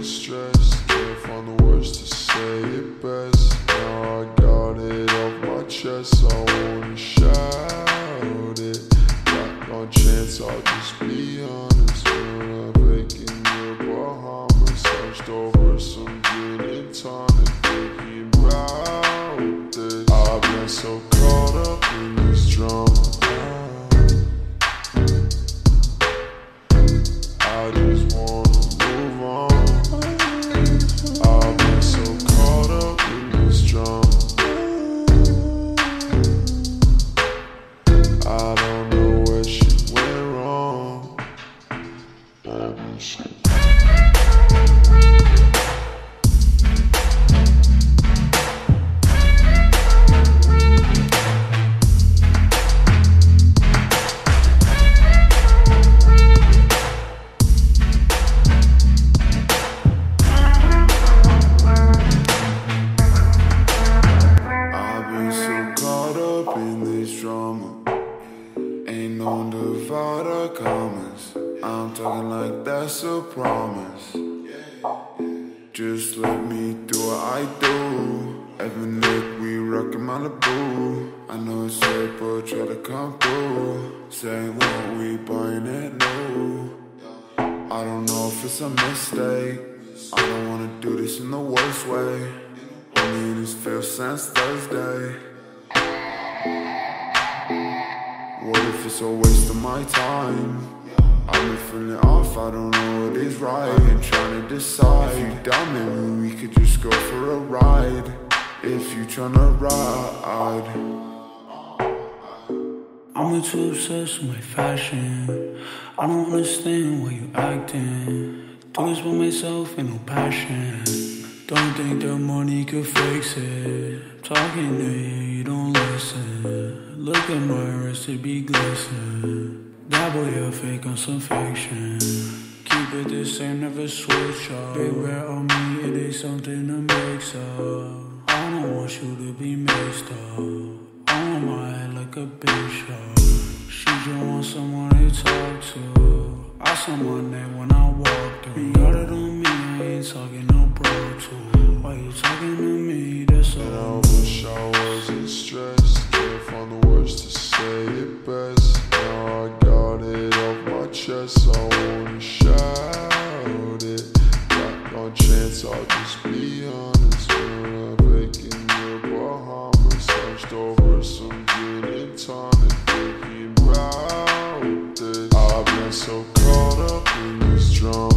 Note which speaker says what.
Speaker 1: get stressed. Can't find the words to say it best. Now I got it off my chest. I wanna
Speaker 2: shout
Speaker 1: it. Got no chance, I'll just be honest. When I'm baking your Bahamas Hunched over
Speaker 2: some
Speaker 1: gin and tonic I don't know
Speaker 2: no divider commas. I'm talking like that's a promise. Just let me do what I do. Even if we rockin' Malibu. I know it's late, but try to come through. Say what we buying it new. I don't know if it's a mistake. I don't wanna do this in the worst way. Only in this feel since Thursday. What if it's a waste of my time? I've been feeling off, I don't know what is right. Been trying to decide. If you down, maybe we could just go for a ride. If you tryna ride.
Speaker 3: I'm way too obsessed with my fashion. I don't understand why you acting. Do this for myself and no passion. Don't think that money could fix it. Talking to you, you don't listen. Look at my wrist, it be glisten. That boy a fake on some fiction. Keep it the same, never switch up. Big red on me, it is something to mix up. I don't want you to be mixed up. On my head like a bishop. She just want someone to talk to. I saw my name when I walked through. Got it on ain't talking no bro to Why you talking to me? That's all. And I wish
Speaker 1: I wasn't stressed. Can't find the words to say it best. Now I got it off my chest. I wanna shout it. Got no chance. I'll just be honest. When I bake in the Bahamas, hunched over
Speaker 2: some
Speaker 1: gin and tonic,
Speaker 2: thinking about
Speaker 1: this.
Speaker 2: I've
Speaker 1: been so
Speaker 2: caught up
Speaker 1: in this drama.